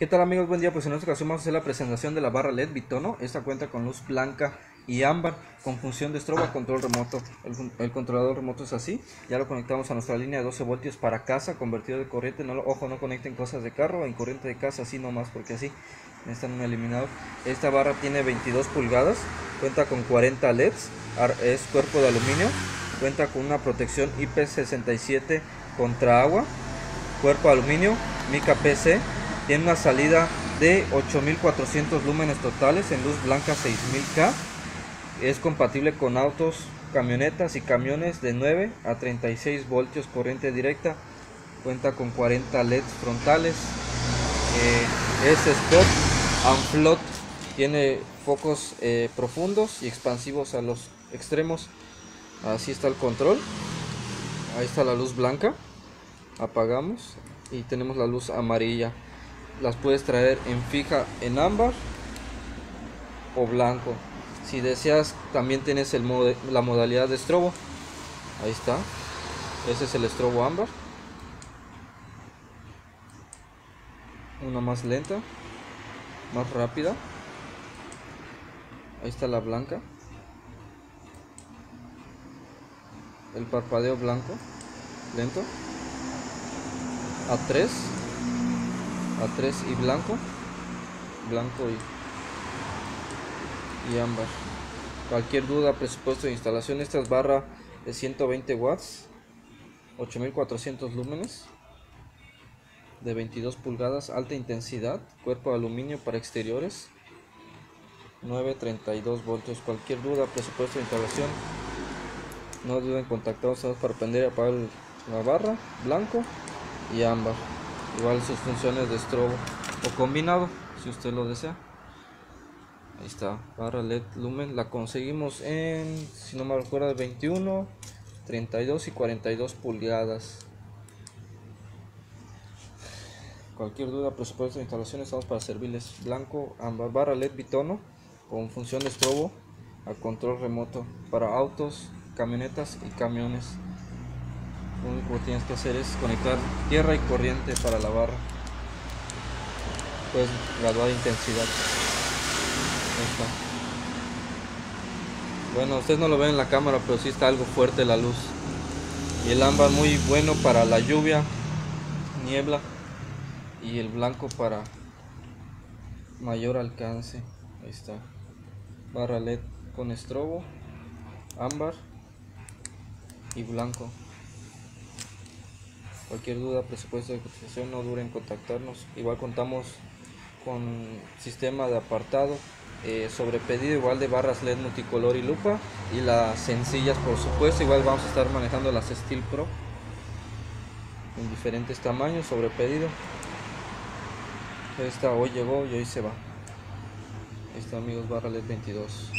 ¿Qué tal amigos? Buen día, pues en esta ocasión vamos a hacer la presentación de la barra LED Bitono. Esta cuenta con luz blanca y ámbar con función de estrobo a control remoto. El, el, controlador remoto es así. Ya lo conectamos a nuestra línea de 12 voltios para casa, convertido de corriente. No, ojo, no conecten cosas de carro en corriente de casa, así nomás porque así necesitan un eliminador. Esta barra tiene 22 pulgadas, cuenta con 40 LEDs, es cuerpo de aluminio, cuenta con una protección IP67 contra agua, cuerpo de aluminio, mica PC tiene una salida de 8400 lúmenes totales en luz blanca 6000K. Es compatible con autos, camionetas y camiones de 9 a 36 voltios corriente directa. Cuenta con 40 LEDs frontales. Eh, es Spot and Float. Tiene focos eh, profundos y expansivos a los extremos. Así está el control. Ahí está la luz blanca. Apagamos y tenemos la luz amarilla las puedes traer en fija en ámbar o blanco. Si deseas también tienes el la modalidad de estrobo. Ahí está. Ese es el estrobo ámbar. Una más lenta más rápida. Ahí está la blanca. El parpadeo blanco lento. A 3 a 3 y blanco. Blanco y, y ámbar cualquier duda presupuesto de instalación esta es barra de 120 watts 8400 lúmenes de 22 pulgadas alta intensidad cuerpo de aluminio para exteriores 932 voltios. Cualquier duda presupuesto de instalación no duden en contactarnos para aprender a apagar la barra blanco y ámbar igual sus funciones de strobo o combinado si usted lo desea. Ahí está barra led lumen la conseguimos en si no me recuerdo 21 32 y 42 pulgadas. Cualquier duda presupuesto de instalación estamos para servirles. Blanco ambas barra led bitono con función de strobo a control remoto para autos camionetas y camiones lo único que tienes que hacer es conectar tierra y corriente para la barra puedes graduar intensidad. Bueno ustedes no lo ven en la cámara pero sí está algo fuerte la luz. Y el ámbar muy bueno para la lluvia niebla y el blanco para mayor alcance. Ahí está. Barra led con estrobo ámbar y blanco Cualquier duda, presupuesto de cotización, no duren en contactarnos. Igual contamos con sistema de apartado eh, sobre pedido igual de barras LED multicolor y lupa y las sencillas por supuesto. Igual vamos a estar manejando las Steel Pro en diferentes tamaños sobre pedido. Esta hoy llegó y hoy se va. Esta amigos barra LED 22